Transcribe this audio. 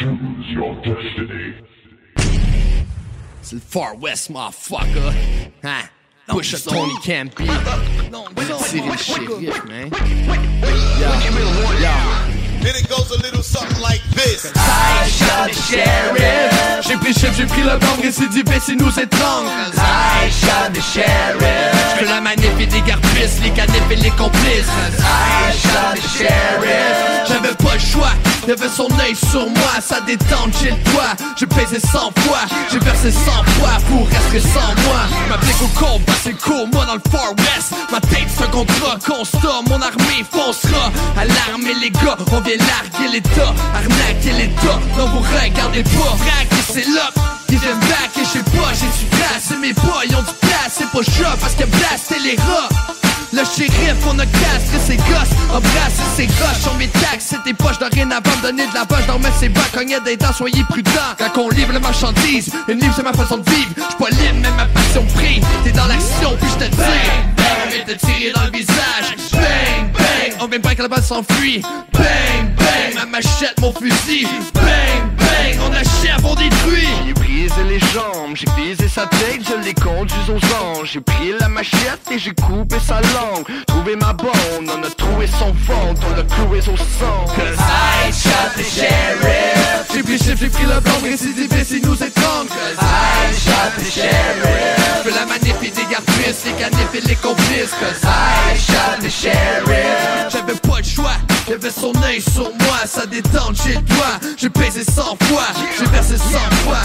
Choose your destiny. C'est le Far West, motherfucker. Hein? Push a Tony Campy. Tirer le shérif, man. Yeah. Yeah. Then it goes a little something like this. I shot the sheriff. J'ai pris le chef, j'ai pris le gang, récidivé, c'est nous. I shot the sheriff. J'fais la manip et des garpistes, les canifs et les complices. I shot the sheriff. J'avais pas le choix, y'avait son œil sur moi, ça détente chez le toit. J'ai pesé 100 fois, j'ai versé 100 fois pour rester sans moi. M'applique au combat, c'est cool, moi dans le Far West. Ma tête c'est un contrat, constat, mon armée foncera. À l'armée les gars, on vient larguer l'état, arnaquer l'état. Non vous regardez pas, frac c'est là. Ils viennent back et je pas, j'ai du place, et mes boys ils ont du place, c'est pas chaud parce que blast les rats. Le shérif, on a castré ses gosses, embrassé ses roches, on mes taxes, c'est tes poches, dorénavant donner de la poche, d'en mettre ses bas, cogner des dents, soyez prudents. Quand on livre la marchandise, une livre c'est ma façon de vivre, j'suis pas libre, mais ma passion prie. T'es dans l'action, puis j'te tire, on vient te tirer dans le visage, bang, bang, on vient pas que la balle s'enfuit, bang, bang, ma machette, mon fusil, bang, sa tête, je l'ai conduit aux anges. J'ai pris la machette et j'ai coupé sa langue. Trouvé ma bonne, on a trouvé son ventre, on l'a cloué au sang. Cause I shot the sheriff J'ai pris chef, j'ai pris le blanc, récidivé, c'est nous étrangle Cause I shot the sheriff J'fais la manip et des garpistes, les canifs et les complices. Cause I shot the sheriff J'avais pas le choix, y'avait son œil sur moi Ça détente chez toi, j'ai pesé 100 fois J'ai versé 100 fois